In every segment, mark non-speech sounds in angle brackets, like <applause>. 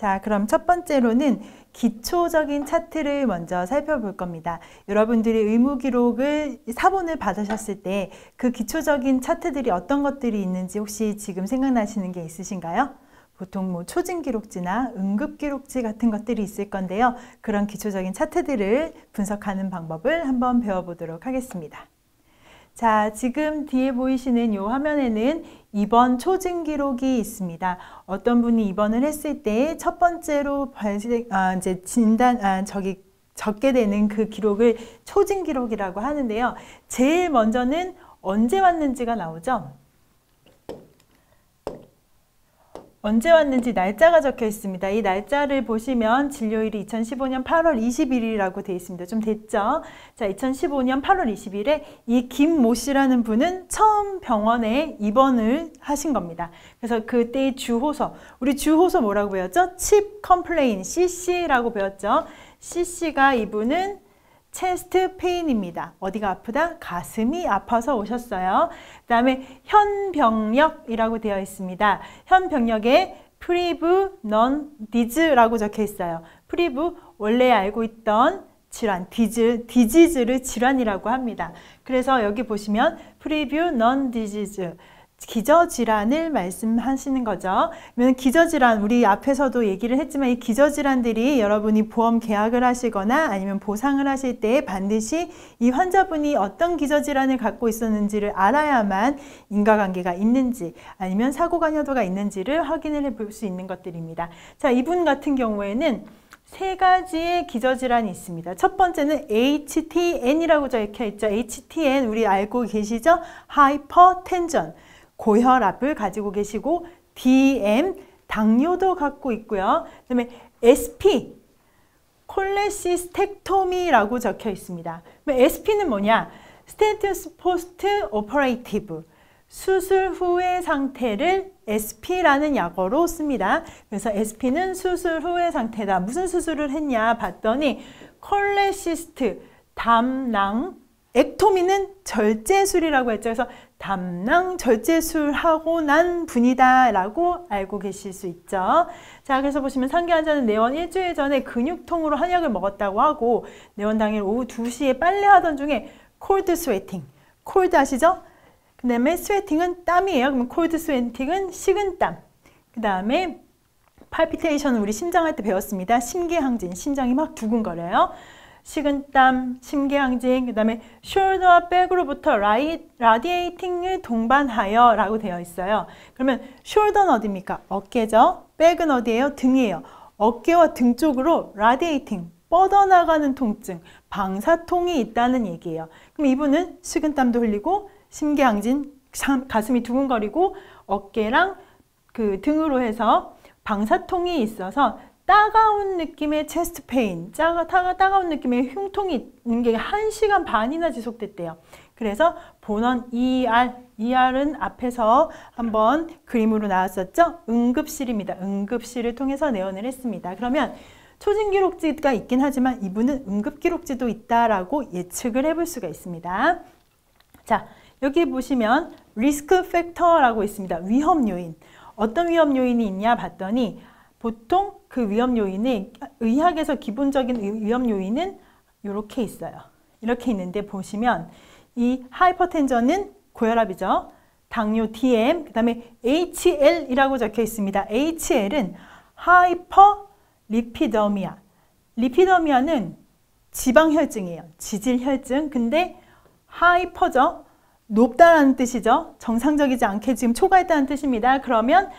자, 그럼 첫 번째로는 기초적인 차트를 먼저 살펴볼 겁니다. 여러분들이 의무 기록을 사본을 받으셨을 때 그 기초적인 차트들이 어떤 것들이 있는지 혹시 지금 생각나시는 게 있으신가요? 보통 뭐 초진 기록지나 응급 기록지 같은 것들이 있을 건데요. 그런 기초적인 차트들을 분석하는 방법을 한번 배워보도록 하겠습니다. 자, 지금 뒤에 보이시는 이 화면에는 입원 초진 기록이 있습니다. 어떤 분이 입원을 했을 때 첫 번째로 발생, 아, 이제 진단, 아, 저기 적게 되는 그 기록을 초진 기록이라고 하는데요. 제일 먼저는 언제 왔는지가 나오죠. 언제 왔는지 날짜가 적혀 있습니다. 이 날짜를 보시면 진료일이 2015년 8월 21일이라고 되어 있습니다. 좀 됐죠? 자, 2015년 8월 20일에 이 김모 씨라는 분은 처음 병원에 입원을 하신 겁니다. 그래서 그때의 주호소, 우리 주호소 뭐라고 배웠죠? chief complaint, CC라고 배웠죠? CC가 이분은 chest pain입니다. 어디가 아프다? 가슴이 아파서 오셨어요. 그 다음에 현병력이라고 되어 있습니다. 현병력에 prev known dis라고 적혀 있어요. prev 원래 알고 있던 질환, dis, disease를 질환이라고 합니다. 그래서 여기 보시면 프리뷰 넌 디지즈 기저질환을 말씀하시는 거죠. 그러면 기저질환, 우리 앞에서도 얘기를 했지만 이 기저질환들이 여러분이 보험 계약을 하시거나 아니면 보상을 하실 때 반드시 이 환자분이 어떤 기저질환을 갖고 있었는지를 알아야만 인과관계가 있는지 아니면 사고관여도가 있는지를 확인을 해볼 수 있는 것들입니다. 자, 이분 같은 경우에는 세 가지의 기저질환이 있습니다. 첫 번째는 HTN이라고 적혀 있죠. HTN 우리 알고 계시죠? hypertension. 고혈압을 가지고 계시고 DM 당뇨도 갖고 있고요. 그다음에 SP cholecystectomy라고 적혀 있습니다. SP는 뭐냐? status post operative 수술 후의 상태를 SP라는 약어로 씁니다. 그래서 SP는 수술 후의 상태다. 무슨 수술을 했냐 봤더니 cholecyst 담낭 ectomy는 절제술이라고 했죠. 그래서 담낭 절제술 하고 난 분이다 라고 알고 계실 수 있죠. 자 그래서 보시면 상기 환자는 내원 일주일 전에 근육통으로 한약을 먹었다고 하고 내원 당일 오후 2시에 빨래하던 중에 cold sweating cold 아시죠? 그 다음에 sweating은 땀이에요. 그러면 cold sweating은 식은 땀. 그 다음에 palpitation은 우리 심장할 때 배웠습니다. 심계항진, 심장이 막 두근거려요. 식은땀, 심계항진, 그 다음에 숄더와 백으로부터 라이, 라디에이팅을 동반하여 라고 되어 있어요. 그러면 숄더는 어디입니까? 어깨죠. 백은 어디예요? 등이에요. 어깨와 등 쪽으로 라디에이팅, 뻗어나가는 통증, 방사통이 있다는 얘기예요. 그럼 이분은 식은땀도 흘리고 심계항진, 가슴이 두근거리고 어깨랑 그 등으로 해서 방사통이 있어서 따가운 느낌의 chest pain, 따가, 따가, 따가운 느낌의 흉통이 있는 게 1시간 반이나 지속됐대요. 그래서 본원 ER, ER은 앞에서 한번 그림으로 나왔었죠? 응급실입니다. 응급실을 통해서 내원을 했습니다. 그러면 초진 기록지가 있긴 하지만 이분은 응급 기록지도 있다라고 예측을 해볼 수가 있습니다. 자, 여기 보시면 risk factor라고 있습니다. 위험 요인. 어떤 위험 요인이 있냐 봤더니 보통 그 위험 요인이 의학에서 기본적인 위험 요인은 이렇게 있어요. 이렇게 있는데 보시면 이 hypertension은 고혈압이죠. 당뇨 DM, 그 다음에 HL이라고 적혀 있습니다. HL은 hyperlipidemia. lipidemia는 지방혈증이에요. 지질혈증. 근데 hyper죠. 높다라는 뜻이죠. 정상적이지 않게 지금 초과했다는 뜻입니다. 그러면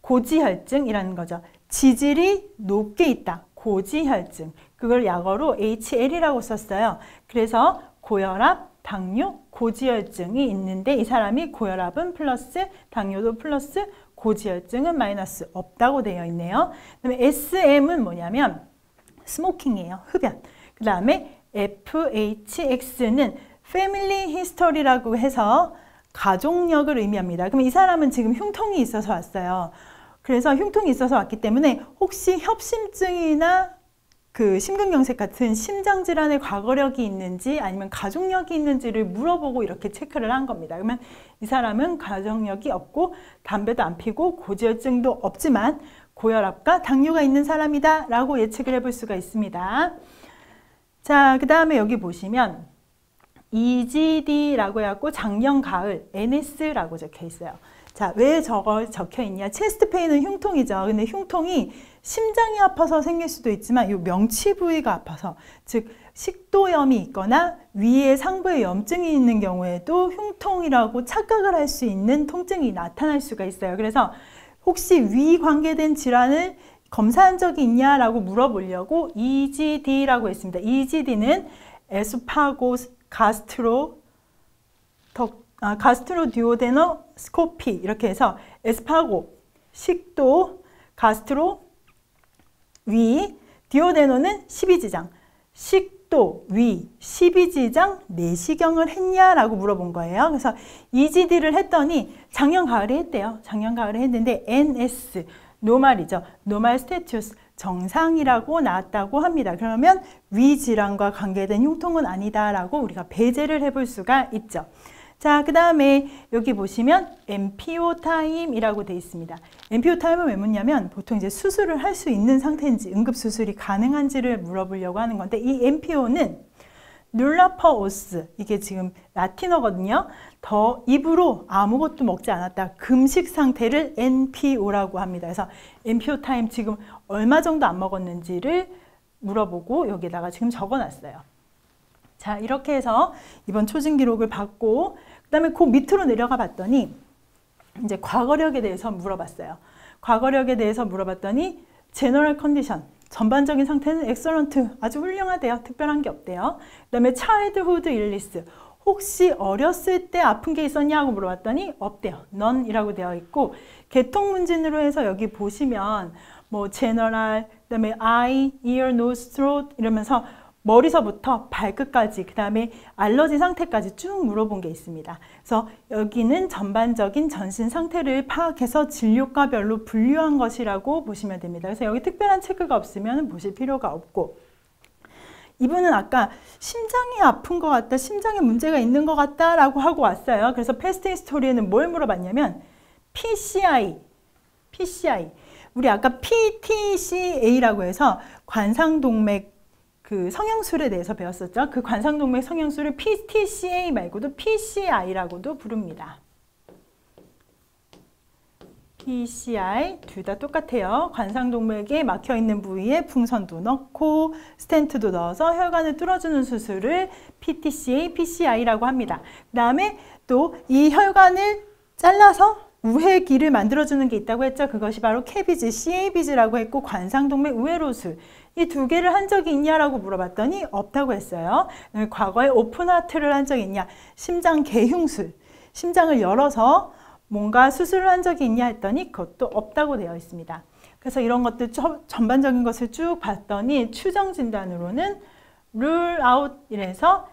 고지혈증이라는 거죠. 지질이 높게 있다. 고지혈증. 그걸 약어로 HL이라고 썼어요. 그래서 고혈압, 당뇨, 고지혈증이 있는데 이 사람이 고혈압은 플러스, 당뇨도 플러스, 고지혈증은 마이너스 없다고 되어 있네요. 그다음에 SM은 뭐냐면 smoking이에요. 흡연. 그 다음에 FHX는 패밀리 히스토리라고 해서 가족력을 의미합니다. 그럼 이 사람은 지금 흉통이 있어서 왔어요. 그래서 흉통이 있어서 왔기 때문에 혹시 협심증이나 그 심근경색 같은 심장 질환의 과거력이 있는지 아니면 가족력이 있는지를 물어보고 이렇게 체크를 한 겁니다. 그러면 이 사람은 가족력이 없고 담배도 안 피고 고지혈증도 없지만 고혈압과 당뇨가 있는 사람이다 라고 예측을 해볼 수가 있습니다. 자, 그 다음에 여기 보시면 EGD라고 해갖고 작년 가을 NS라고 적혀 있어요. 자, 왜 저거 적혀 있냐? 체스트 페인은 흉통이죠. 근데 흉통이 심장이 아파서 생길 수도 있지만 이 명치 부위가 아파서 즉 식도염이 있거나 위에 상부에 염증이 있는 경우에도 흉통이라고 착각을 할 수 있는 통증이 나타날 수가 있어요. 그래서 혹시 위 관계된 질환을 검사한 적이 있냐라고 물어보려고 EGD라고 했습니다. EGD는 에스파고 가스트로 덕, 아, 가스트로 듀오데너 스코피 이렇게 해서 에스파고 식도 가스트로 위 디오데노는 12지장 식도 위 12지장 내시경을 했냐라고 물어본 거예요. 그래서 EGD를 했더니 작년 가을에 했대요. 작년 가을에 했는데 NS normal이죠. normal status 정상이라고 나왔다고 합니다. 그러면 위 질환과 관계된 흉통은 아니다라고 우리가 배제를 해볼 수가 있죠. 자, 그 다음에 여기 보시면 NPO time이라고 되어 있습니다. NPO time은 왜 묻냐면 보통 이제 수술을 할 수 있는 상태인지 응급수술이 가능한지를 물어보려고 하는 건데 이 NPO는 nulla per os 이게 지금 라틴어거든요. 더 입으로 아무것도 먹지 않았다. 금식 상태를 NPO라고 합니다. 그래서 NPO time 지금 얼마 정도 안 먹었는지를 물어보고 여기다가 지금 적어놨어요. 자 이렇게 해서 이번 초진 기록을 받고 그 다음에 그 밑으로 내려가 봤더니 이제 과거력에 대해서 물어봤어요. 과거력에 대해서 물어봤더니 general condition 전반적인 상태는 excellent 아주 훌륭하대요. 특별한 게 없대요. 그 다음에 childhood illness 혹시 어렸을 때 아픈 게 있었냐고 물어봤더니 없대요. none이라고 되어 있고 계통 문진으로 해서 여기 보시면 뭐 general 그다음에 eye, ear, nose, throat 이러면서 머리서부터 발끝까지 그 다음에 알러지 상태까지 쭉 물어본 게 있습니다. 그래서 여기는 전반적인 전신 상태를 파악해서 진료과별로 분류한 것이라고 보시면 됩니다. 그래서 여기 특별한 체크가 없으면 보실 필요가 없고 이분은 아까 심장이 아픈 것 같다, 심장에 문제가 있는 것 같다 라고 하고 왔어요. 그래서 past history에는 뭘 물어봤냐면 PCI, PCI 우리 아까 PTCA라고 해서 관상동맥 그 성형술에 대해서 배웠었죠. 그 관상동맥 성형술을 PTCA 말고도 PCI라고도 부릅니다. PCI 둘 다 똑같아요. 관상동맥에 막혀있는 부위에 풍선도 넣고 스텐트도 넣어서 혈관을 뚫어주는 수술을 PTCA, PCI라고 합니다. 그 다음에 또 이 혈관을 잘라서 우회기를 만들어주는 게 있다고 했죠. 그것이 바로 캐비즈, CAB즈라고 했고 관상동맥 우회로술 이 두 개를 한 적이 있냐라고 물어봤더니 없다고 했어요. 과거에 오픈하트를 한 적이 있냐? 심장 개흉술, 심장을 열어서 뭔가 수술을 한 적이 있냐 했더니 그것도 없다고 되어 있습니다. 그래서 이런 것들 전반적인 것을 쭉 봤더니 추정 진단으로는 rule out 이래서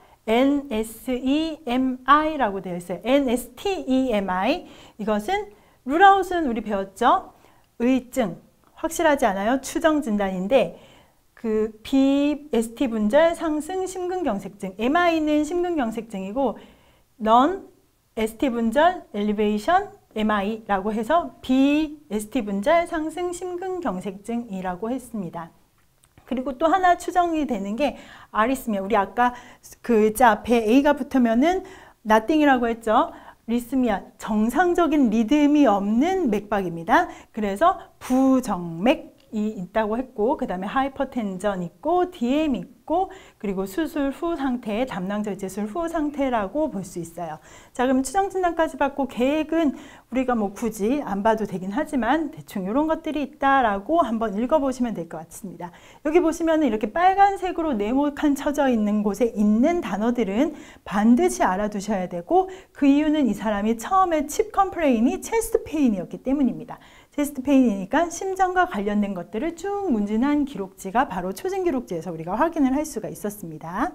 NSEMI라고 되어 있어요. NSTEMI 이것은 out은 우리 배웠죠? 의증 확실하지 않아요. 추정 진단인데 그 BST 분절 상승 심근경색증, MI는 심근경색증이고 넌 ST 분절 엘리베이션 MI라고 해서 BST 분절 상승 심근경색증이라고 했습니다. 그리고 또 하나 추정이 되는 게 아리스미아. 우리 아까 글자 앞에 A가 붙으면은 nothing이라고 했죠. 리스미아, 정상적인 리듬이 없는 맥박입니다. 그래서 부정맥 이 있다고 했고 그 다음에 하이퍼텐전 있고 DM 있고 그리고 수술 후 상태 담낭 절제술 후 상태라고 볼 수 있어요. 자 그럼 추정 진단까지 받고 계획은 우리가 뭐 굳이 안 봐도 되긴 하지만 대충 이런 것들이 있다라고 한번 읽어보시면 될 것 같습니다. 여기 보시면 이렇게 빨간색으로 네모칸 쳐져 있는 곳에 있는 단어들은 반드시 알아두셔야 되고 그 이유는 이 사람이 처음에 chief complain이 chest pain이었기 때문입니다. chest pain이니까 심장과 관련된 것들을 쭉 문진한 기록지가 바로 초진 기록지에서 우리가 확인을 할 수가 있었습니다.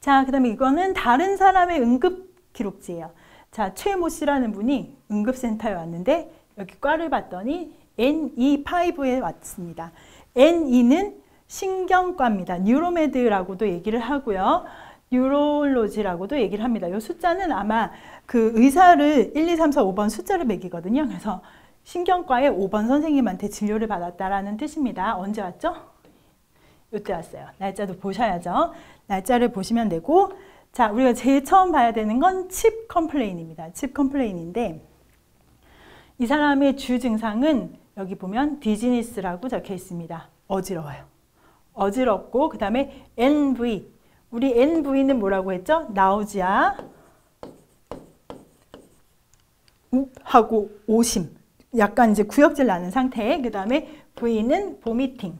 자, 그 다음에 이거는 다른 사람의 응급 기록지예요. 자, 최모 씨라는 분이 응급센터에 왔는데 여기 과를 봤더니 NE5에 왔습니다. NE는 신경과입니다. neuromed라고도 얘기를 하고요. neurology라고도 얘기를 합니다. 이 숫자는 아마 그 의사를 1, 2, 3, 4, 5번 숫자를 매기거든요. 그래서 신경과의 5번 선생님한테 진료를 받았다라는 뜻입니다. 언제 왔죠? 이때 왔어요. 날짜도 보셔야죠. 날짜를 보시면 되고 자, 우리가 제일 처음 봐야 되는 건 chief complain입니다. chief complain인데 이 사람의 주 증상은 여기 보면 디지니스라고 적혀 있습니다. 어지러워요. 어지럽고 그 다음에 NV 우리 NV는 뭐라고 했죠? 나우지아 하고 오심. 약간 이제 구역질 나는 상태. 그 다음에 V는 보미팅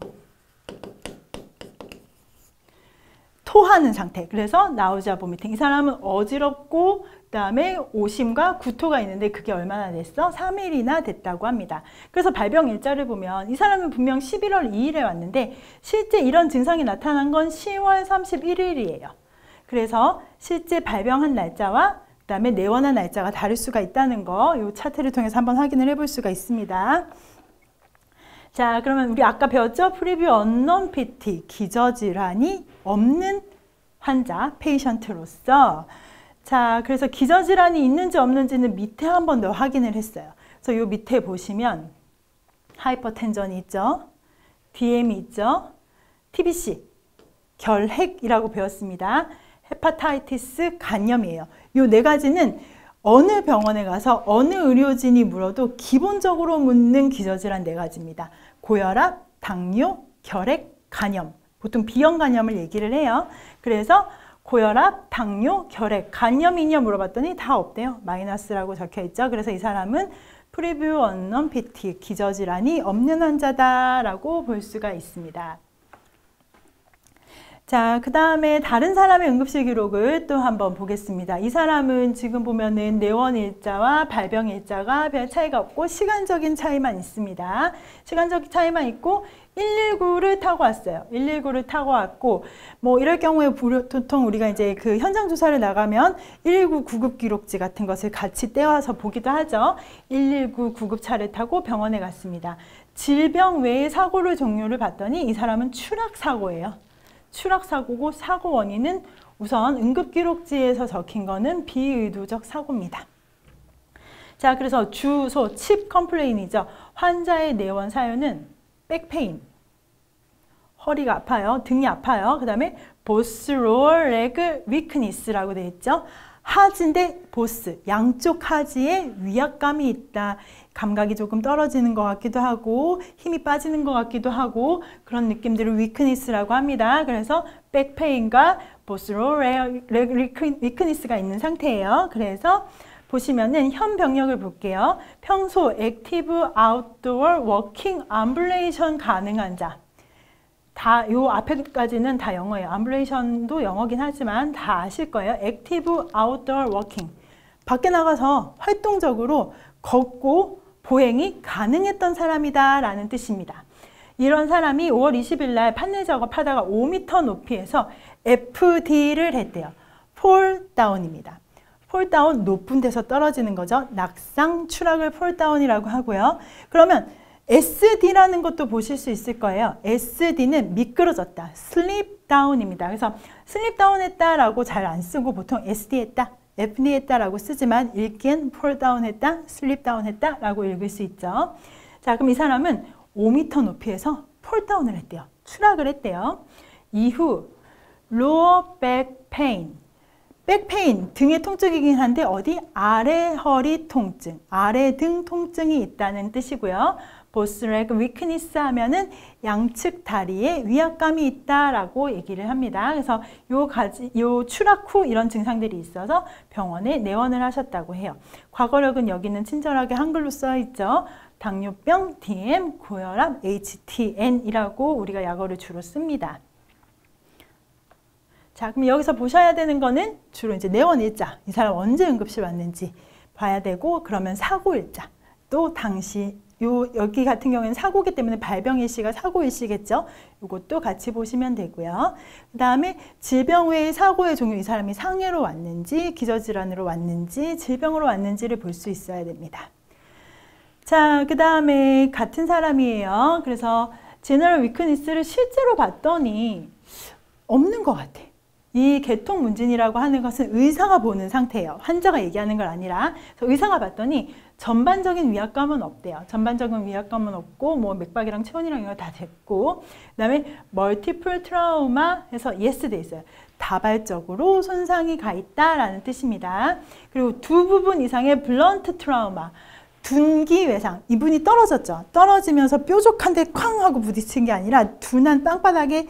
토하는 상태. 그래서 나우자 보미팅. 이 사람은 어지럽고 그다음에 오심과 구토가 있는데 그게 얼마나 됐어? 3일이나 됐다고 합니다. 그래서 발병 일자를 보면 이 사람은 분명 11월 2일에 왔는데 실제 이런 증상이 나타난 건 10월 31일이에요. 그래서 실제 발병한 날짜와 그다음에 내원한 날짜가 다를 수가 있다는 거 이 차트를 통해서 한번 확인을 해볼 수가 있습니다. 자, 그러면 우리 아까 배웠죠? 프리뷰 언론 PT, 기저질환이 없는 환자, 페이션트로서 자, 그래서 기저질환이 있는지 없는지는 밑에 한 번 더 확인을 했어요. 그래서 요 밑에 보시면 hypertension이 있죠. DM이 있죠. TBC, 결핵이라고 배웠습니다. hepatitis 간염이에요. 요 네 가지는 어느 병원에 가서 어느 의료진이 물어도 기본적으로 묻는 기저질환 네 가지입니다. 고혈압, 당뇨, 결핵, 간염. 보통 B형 간염을 얘기를 해요. 그래서 고혈압, 당뇨, 결핵, 간염 이냐 물어봤더니 다 없대요. 마이너스라고 적혀 있죠. 그래서 이 사람은 프리뷰 PT, 기저질환이 없는 환자다라고 볼 수가 있습니다. 자, 그 다음에 다른 사람의 응급실 기록을 또 한번 보겠습니다. 이 사람은 지금 보면은 내원 일자와 발병 일자가 별 차이가 없고 시간적인 차이만 있습니다. 시간적 차이만 있고 119를 타고 왔어요. 119를 타고 왔고 뭐 이럴 경우에 보통 우리가 이제 그 현장 조사를 나가면 119 구급 기록지 같은 것을 같이 떼와서 보기도 하죠. 119 구급차를 타고 병원에 갔습니다. 질병 외의 사고를 종류를 봤더니 이 사람은 추락 사고예요. 추락사고고 사고 원인은 우선 응급기록지에서 적힌 거는 비의도적 사고입니다. 자, 그래서 주소 chief complain이죠. 환자의 내원 사연은 back pain, 허리가 아파요, 등이 아파요. 그 다음에 both lower leg weakness라고 되어 있죠. 하지인데 both, 양쪽 하지에 위약감이 있다. 감각이 조금 떨어지는 것 같기도 하고 힘이 빠지는 것 같기도 하고 그런 느낌들을 weakness라고 합니다. 그래서 back pain과 both lower weakness가 있는 상태예요. 그래서 보시면은 현 병력을 볼게요. 평소 active outdoor walking ambulation 가능한 자. 다 요 앞에까지는 다 영어예요. ambulation도 영어긴 하지만 다 아실 거예요. active outdoor walking. 밖에 나가서 활동적으로 걷고 보행이 가능했던 사람이다 라는 뜻입니다. 이런 사람이 5월 20일 날 판넬 작업하다가 5m 높이에서 FD를 했대요. fall down입니다. fall down 높은 데서 떨어지는 거죠. 낙상 추락을 fall down이라고 하고요. 그러면 SD라는 것도 보실 수 있을 거예요. SD는 미끄러졌다. slip down입니다. 그래서 slip down 했다라고 잘 안 쓰고 보통 SD 했다. FD 했다라고 쓰지만 읽기엔 fall down 했다, slip down 했다라고 읽을 수 있죠. 자, 그럼 이 사람은 5m 높이에서 fall down을 했대요. 추락을 했대요. 이후 lower back pain, 등의 통증이긴 한데 어디? 아래 허리 통증, 아래 등 통증이 있다는 뜻이고요. 보스렉 위크니스 하면은 양측 다리에 위압감이 있다라고 얘기를 합니다. 그래서 요 가지 요 추락 후 이런 증상들이 있어서 병원에 내원을 하셨다고 해요. 과거력은 여기는 친절하게 한글로 써 있죠. 당뇨병, DM, 고혈압, HTN이라고 우리가 약어를 주로 씁니다. 자, 그럼 여기서 보셔야 되는 거는 주로 이제 내원 일자, 이 사람 언제 응급실 왔는지 봐야 되고, 그러면 사고 일자, 또 당시 요 여기 같은 경우에는 사고기 때문에 발병 일시가 사고 일시겠죠. 이것도 같이 보시면 되고요. 그 다음에 질병 외의 사고의 종류 이 사람이 상해로 왔는지 기저질환으로 왔는지 질병으로 왔는지를 볼 수 있어야 됩니다. 자, 그 다음에 같은 사람이에요. 그래서 제너럴 위크니스를 실제로 봤더니 없는 것 같아. 이 계통 문진이라고 하는 것은 의사가 보는 상태예요. 환자가 얘기하는 게 아니라 의사가 봤더니 전반적인 위약감은 없대요. 전반적인 위약감은 없고 뭐 맥박이랑 체온이랑 이거 다 됐고 그다음에 multiple trauma 해서 yes 돼 있어요. 다발적으로 손상이 가 있다라는 뜻입니다. 그리고 두 부분 이상의 blunt trauma 둔기 외상 이분이 떨어졌죠. 떨어지면서 뾰족한데 쾅 하고 부딪힌 게 아니라 둔한 땅바닥에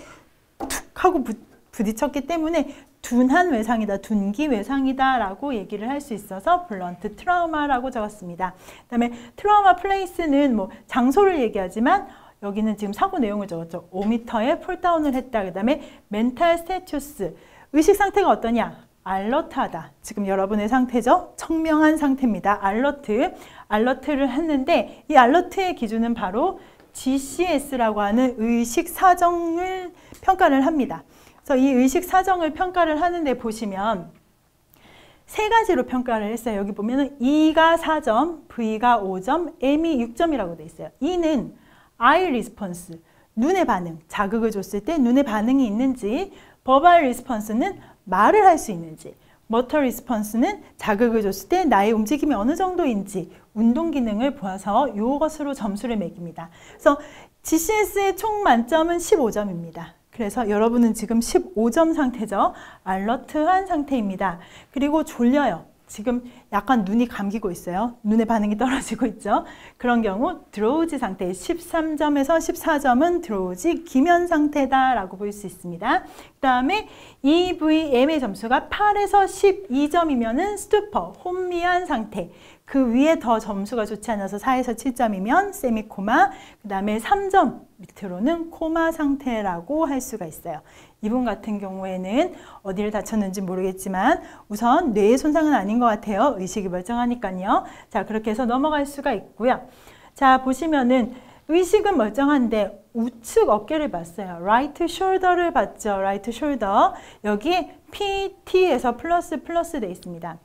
툭 하고 부, 부딪혔기 때문에 둔한 외상이다, 둔기 외상이다라고 얘기를 할 수 있어서 blunt trauma라고 적었습니다. 그다음에 trauma place는 뭐 장소를 얘기하지만 여기는 지금 사고 내용을 적었죠. 5m에 fall down을 했다. 그다음에 mental status 의식 상태가 어떠냐? alert하다. 지금 여러분의 상태죠? 청명한 상태입니다. alert. alert를 했는데 이 alert의 기준은 바로 GCS라고 하는 의식 사정을 평가를 합니다. 그래서 이 의식 사정을 평가를 하는데 보시면 세 가지로 평가를 했어요. 여기 보면은 E가 4점, V가 5점, M이 6점이라고 돼 있어요. E는 eye response, 눈의 반응, 자극을 줬을 때 눈의 반응이 있는지, verbal response는 말을 할 수 있는지, motor response는 자극을 줬을 때 나의 움직임이 어느 정도인지 운동 기능을 보아서 이것으로 점수를 매깁니다. 그래서 GCS의 총 만점은 15점입니다. 그래서 여러분은 지금 15점 상태죠. 알러트한 상태입니다. 그리고 졸려요. 지금 약간 눈이 감기고 있어요. 눈의 반응이 <laughs> 떨어지고 있죠. 그런 경우 드로우지 상태 13점에서 14점은 드로우지 기면 상태다라고 볼 수 있습니다. 그 다음에 EVM의 점수가 8에서 12점이면 스투퍼, 혼미한 상태. 그 위에 더 점수가 좋지 않아서 4에서 7점이면 세미코마, 그 다음에 3점 밑으로는 코마 상태라고 할 수가 있어요. 이분 같은 경우에는 어디를 다쳤는지 모르겠지만 우선 뇌의 손상은 아닌 것 같아요. 의식이 멀쩡하니까요. 자, 그렇게 해서 넘어갈 수가 있고요. 자, 보시면은 의식은 멀쩡한데 우측 어깨를 봤어요. right shoulder를 봤죠. right shoulder. 여기 PT에서 플러스 플러스 돼 있습니다.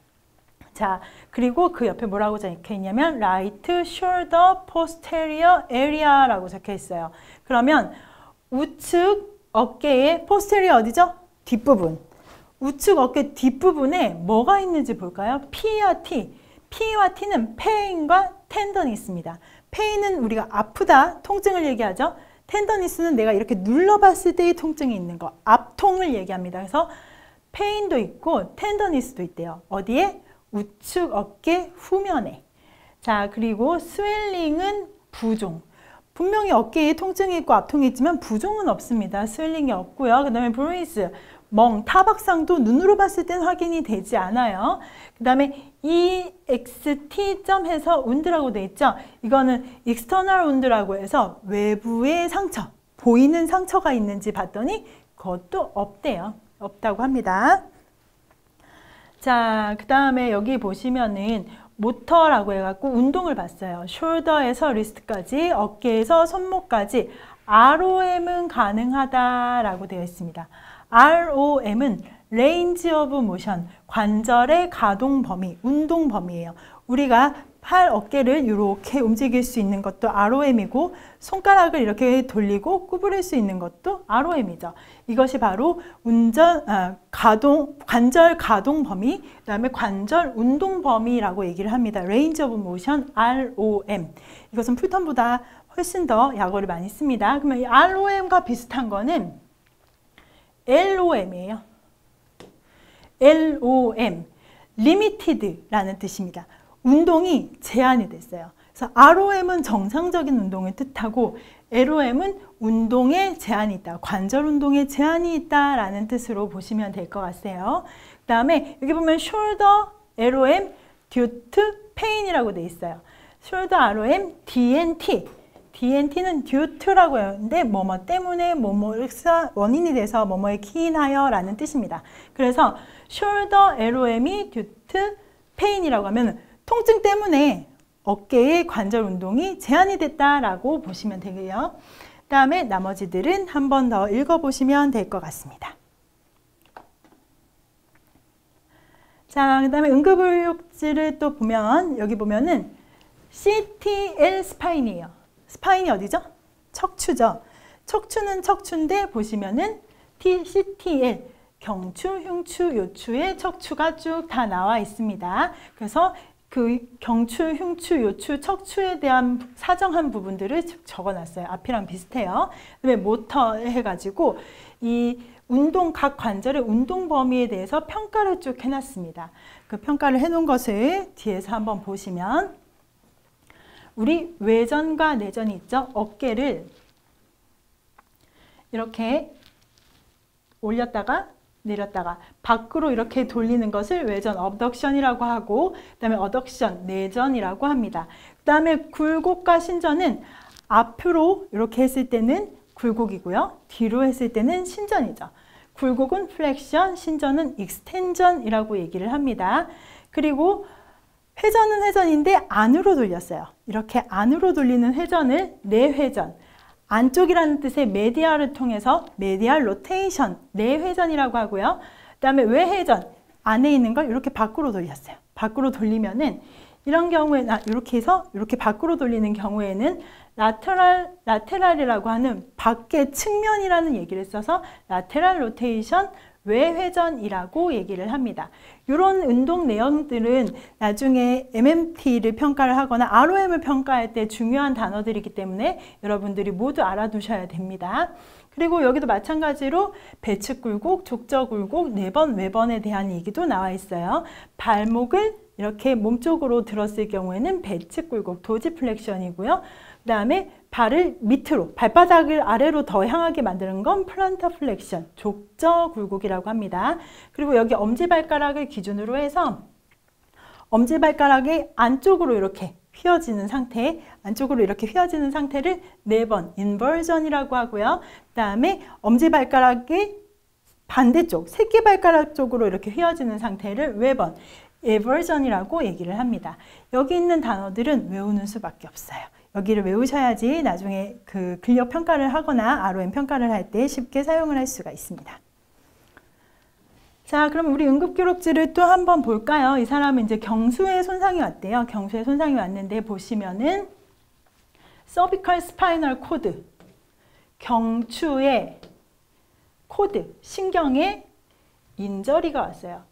자, 그리고 그 옆에 뭐라고 적혀 있냐면 right shoulder posterior area라고 적혀 있어요. 그러면 우측 어깨의 posterior 어디죠? 뒷부분. 우측 어깨 뒷부분에 뭐가 있는지 볼까요? P와 T. P와 T는 pain과 tendon이 있습니다. pain은 우리가 아프다, 통증을 얘기하죠. 텐더니스는 내가 이렇게 눌러봤을 때의 통증이 있는 거, 앞통을 얘기합니다. 그래서 pain도 있고 tenderness도 있대요. 어디에? 우측 어깨 후면에. 자, 그리고 swelling은 부종. 분명히 어깨에 통증이 있고 압통이 있지만 부종은 없습니다. swelling이 없고요. 그 다음에 bruise, 멍, 타박상도 눈으로 봤을 땐 확인이 되지 않아요. 그 다음에 EXT.점 해서 wound라고 돼 있죠. 이거는 external wound라고 해서 외부의 상처, 보이는 상처가 있는지 봤더니 그것도 없대요. 없다고 합니다. 자, 그 다음에 여기 보시면은 motor라고 해갖고 운동을 봤어요. shoulder에서 wrist까지, 어깨에서 손목까지 ROM은 가능하다라고 되어 있습니다. ROM은 Range of Motion, 관절의 가동 범위, 운동 범위예요. 우리가 팔, 어깨를 이렇게 움직일 수 있는 것도 ROM이고 손가락을 이렇게 돌리고 구부릴 수 있는 것도 ROM이죠. 이것이 바로 운전, 아, 가동, 관절 가동 범위, 그 다음에 관절 운동 범위라고 얘기를 합니다. Range of Motion, ROM. 이것은 풀턴보다 훨씬 더 약어를 많이 씁니다. 그러면 이 ROM과 비슷한 거는 LOM이에요. LOM, Limited라는 뜻입니다. 운동이 제한이 됐어요. 그래서 ROM은 정상적인 운동을 뜻하고 LOM은 운동에 제한이 있다. 관절 운동에 제한이 있다라는 뜻으로 보시면 될 것 같아요. 그 다음에 여기 보면 shoulder, LOM, to pain이라고 돼 있어요. shoulder, ROM, DNT. DNT는 to라고 하는데 뭐뭐 때문에 뭐뭐가 원인이 돼서 뭐뭐에 기인하여 라는 뜻입니다. 그래서 shoulder, LOM이 to pain이라고 하면 통증 때문에 어깨의 관절 운동이 제한이 됐다라고 보시면 되고요. 다음에 나머지들은 한 번 더 읽어보시면 될 것 같습니다. 자, 그 다음에 응급의료지를 또 보면 여기 보면은 CTL spine이에요. spine이 어디죠? 척추죠. 척추는 척추인데 보시면은 T, CTL 경추, 흉추, 요추의 척추가 쭉 다 나와 있습니다. 그래서 그 경추, 흉추, 요추, 척추에 대한 사정한 부분들을 적어놨어요. 앞이랑 비슷해요. 그다음에 모터 해가지고 이 운동 각 관절의 운동 범위에 대해서 평가를 쭉 해놨습니다. 그 평가를 해놓은 것을 뒤에서 한번 보시면 우리 외전과 내전이 있죠. 어깨를 이렇게 올렸다가 내렸다가 밖으로 이렇게 돌리는 것을 외전 abduction이라고 하고 그다음에 adduction 내전이라고 합니다. 그다음에 굴곡과 신전은 앞으로 이렇게 했을 때는 굴곡이고요. 뒤로 했을 때는 신전이죠. 굴곡은 flexion, 신전은 extension이라고 얘기를 합니다. 그리고 회전은 회전인데 안으로 돌렸어요. 이렇게 안으로 돌리는 회전을 내회전, 안쪽이라는 뜻의 medial을 통해서 medial rotation, 내회전이라고 하고요. 그 다음에 외회전, 안에 있는 걸 이렇게 밖으로 돌렸어요. 밖으로 돌리면은 이런 경우에 아, 이렇게 해서 이렇게 밖으로 돌리는 경우에는 lateral lateral이라고 하는 밖의 측면이라는 얘기를 써서 lateral rotation 외회전이라고 얘기를 합니다. 이런 운동 내용들은 나중에 MMT를 평가를 하거나 ROM을 평가할 때 중요한 단어들이기 때문에 여러분들이 모두 알아두셔야 됩니다. 그리고 여기도 마찬가지로 배측 굴곡, 족저 굴곡, 내번 외번에 대한 얘기도 나와 있어요. 발목을 이렇게 몸쪽으로 들었을 경우에는 배측 굴곡, dorsiflexion이고요. 그 다음에 발을 밑으로, 발바닥을 아래로 더 향하게 만드는 건 plantar flexion, 족저 굴곡이라고 합니다. 그리고 여기 엄지발가락을 기준으로 해서 엄지발가락이 안쪽으로 이렇게 휘어지는 상태, 안쪽으로 이렇게 휘어지는 상태를 내번 inversion이라고 하고요. 그 다음에 엄지발가락이 반대쪽, 새끼발가락 쪽으로 이렇게 휘어지는 상태를 외번, eversion이라고 얘기를 합니다. 여기 있는 단어들은 외우는 수밖에 없어요. 여기를 외우셔야지 나중에 그 근력 평가를 하거나 ROM 평가를 할 때 쉽게 사용을 할 수가 있습니다. 자, 그럼 우리 응급 기록지를 또 한번 볼까요? 이 사람은 이제 경수에 손상이 왔대요. 경수에 손상이 왔는데 보시면은 cervical spinal cord, 경추의 cord, 신경에 injury가 왔어요.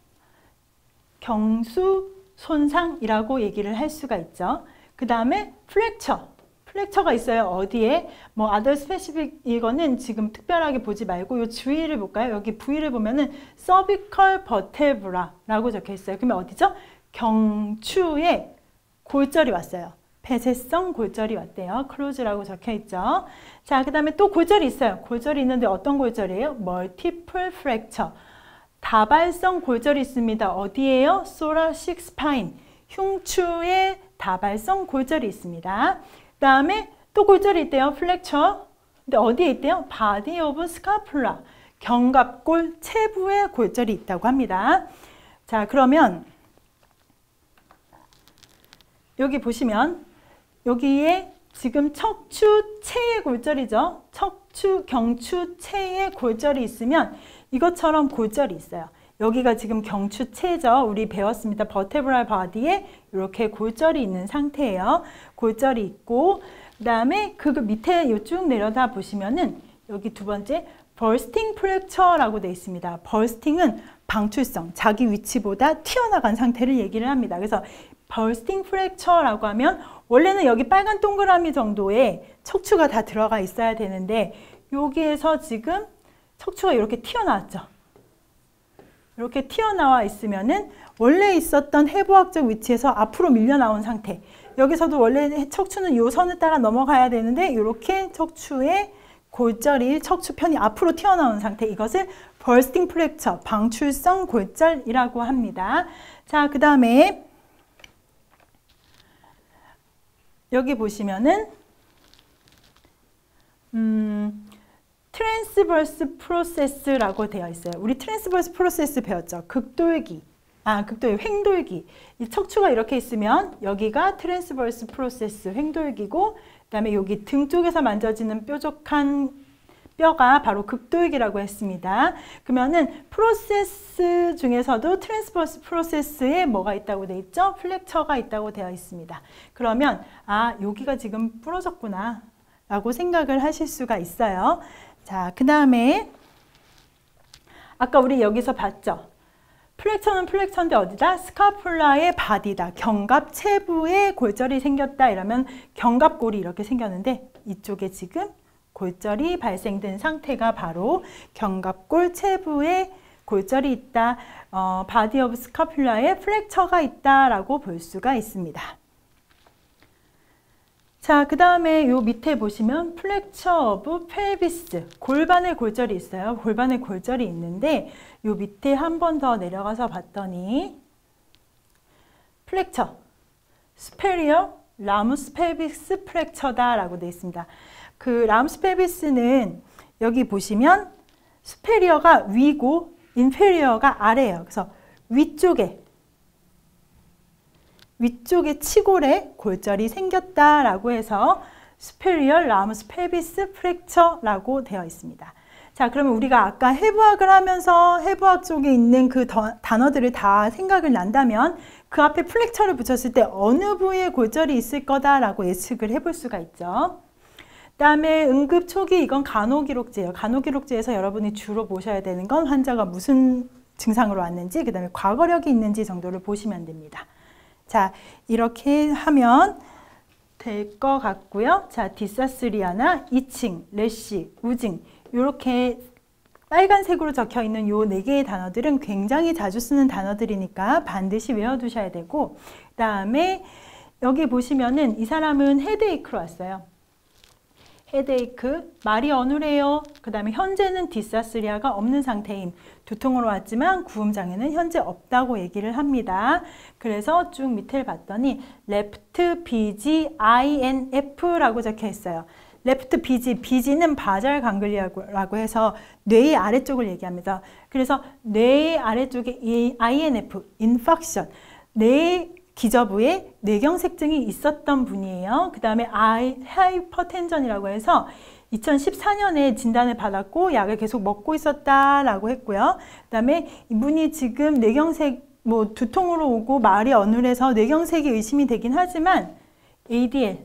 경수 손상이라고 얘기를 할 수가 있죠. 그 다음에 fracture. fracture가 있어요. 어디에? 뭐 other specific 이거는 지금 특별하게 보지 말고 이 주의를 볼까요? 여기 V를 보면은 cervical vertebra라고 적혀 있어요. 그러면 어디죠? 경추에 골절이 왔어요. 폐쇄성 골절이 왔대요. close라고 적혀 있죠. 자, 그 다음에 또 골절이 있어요. 골절이 있는데 어떤 골절이에요? multiple fracture. 다발성 골절이 있습니다. 어디에요? thoracic spine. 흉추에 다발성 골절이 있습니다. 그 다음에 또 골절이 있대요. fracture. 근데 어디에 있대요? body of scapula. 견갑골 체부에 골절이 있다고 합니다. 자, 그러면 여기 보시면 여기에 지금 척추체의 골절이죠. 척추, 경추체의 골절이 있으면 이것처럼 골절이 있어요. 여기가 지금 경추체죠. 우리 배웠습니다. 버테브랄 바디에 이렇게 골절이 있는 상태예요. 골절이 있고 그 다음에 그 밑에 쭉 내려다 보시면은 여기 두 번째 벌스팅 프랙처라고 되어 있습니다. 벌스팅은 방출성, 자기 위치보다 튀어나간 상태를 얘기를 합니다. 그래서 벌스팅 프랙처라고 하면 원래는 여기 빨간 동그라미 정도의 척추가 다 들어가 있어야 되는데 여기에서 지금 척추가 이렇게 튀어나왔죠. 이렇게 튀어나와 있으면은 원래 있었던 해부학적 위치에서 앞으로 밀려 나온 상태. 여기서도 원래 척추는 요 선을 따라 넘어가야 되는데 이렇게 척추의 골절이 척추편이 앞으로 튀어나온 상태. 이것을 bursting fracture, 방출성 골절이라고 합니다. 자, 그 다음에 여기 보시면은 음, transverse process라고 되어 있어요. 우리 transverse process 배웠죠. 극돌기. 아, 극돌기, 횡돌기. 이 척추가 이렇게 있으면 여기가 transverse process 횡돌기고 그다음에 여기 등 쪽에서 만져지는 뾰족한 뼈가 바로 극돌기라고 했습니다. 그러면은 process 중에서도 transverse process에 뭐가 있다고 돼 있죠? fracture가 있다고 되어 있습니다. 그러면 아, 여기가 지금 부러졌구나 라고 생각을 하실 수가 있어요. 자, 그 다음에 아까 우리 여기서 봤죠? fracture는 fracture인데 어디다? scapula의 body다. 견갑 체부에 골절이 생겼다 이러면 견갑골이 이렇게 생겼는데 이쪽에 지금 골절이 발생된 상태가 바로 견갑골 체부에 골절이 있다. 어, body of scapula에 fracture가 있다라고 볼 수가 있습니다. 자, 그 다음에 요 밑에 보시면 fracture of pelvis 골반에 골절이 있어요. 골반에 골절이 있는데 요 밑에 한 번 더 내려가서 봤더니 fracture superior ramus pelvis fracture다 라고 되어 있습니다. 그 ramus pelvis는 여기 보시면 superior가 위고 inferior가 아래예요. 그래서 위쪽에 위쪽에 치골에 골절이 생겼다라고 해서 superior ramus pelvis fracture라고 되어 있습니다. 자, 그러면 우리가 아까 해부학을 하면서 해부학 쪽에 있는 그 단어들을 다 생각을 난다면 그 앞에 fracture를 붙였을 때 어느 부위에 골절이 있을 거다라고 예측을 해볼 수가 있죠. 다음에 응급 초기 이건 간호기록지예요. 간호기록지에서 여러분이 주로 보셔야 되는 건 환자가 무슨 증상으로 왔는지 그 다음에 과거력이 있는지 정도를 보시면 됩니다. 자, 이렇게 하면 될 것 같고요. 자, dysarthria나 itching, rash, oozing 이렇게 빨간색으로 적혀 있는 요 네 개의 단어들은 굉장히 자주 쓰는 단어들이니까 반드시 외워두셔야 되고 그 다음에 여기 보시면은 이 사람은 헤드에이크로 왔어요. 헤데이크, 말이 어느래요. 그 다음에 현재는 디사스리아가 없는 상태임. 두통으로 왔지만 구음 장애는 현재 없다고 얘기를 합니다. 그래서 쭉 밑을 봤더니 left BG INF라고 적혀 있어요. left BG, BG는 바잘 강글리아라고 해서 뇌의 아래쪽을 얘기합니다. 그래서 뇌의 아래쪽에 INF, infarction, 뇌 기저부에 뇌경색증이 있었던 분이에요. 그 다음에 하이퍼텐전이라고 해서 2014년에 진단을 받았고 약을 계속 먹고 있었다라고 했고요. 그 다음에 이분이 지금 뇌경색 뭐 두통으로 오고 말이 어눌해서 뇌경색이 의심이 되긴 하지만 ADL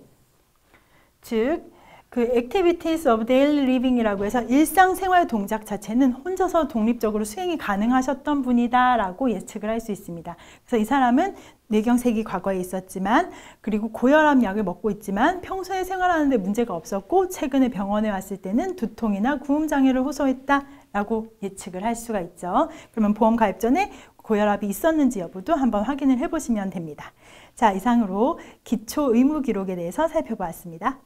즉 그 Activities of Daily Living이라고 해서 일상생활 동작 자체는 혼자서 독립적으로 수행이 가능하셨던 분이다 라고 예측을 할 수 있습니다. 그래서 이 사람은 뇌경색이 과거에 있었지만 그리고 고혈압 약을 먹고 있지만 평소에 생활하는데 문제가 없었고 최근에 병원에 왔을 때는 두통이나 구음 장애를 호소했다 라고 예측을 할 수가 있죠. 그러면 보험 가입 전에 고혈압이 있었는지 여부도 한번 확인을 해보시면 됩니다. 자 이상으로 기초 의무 기록에 대해서 살펴보았습니다.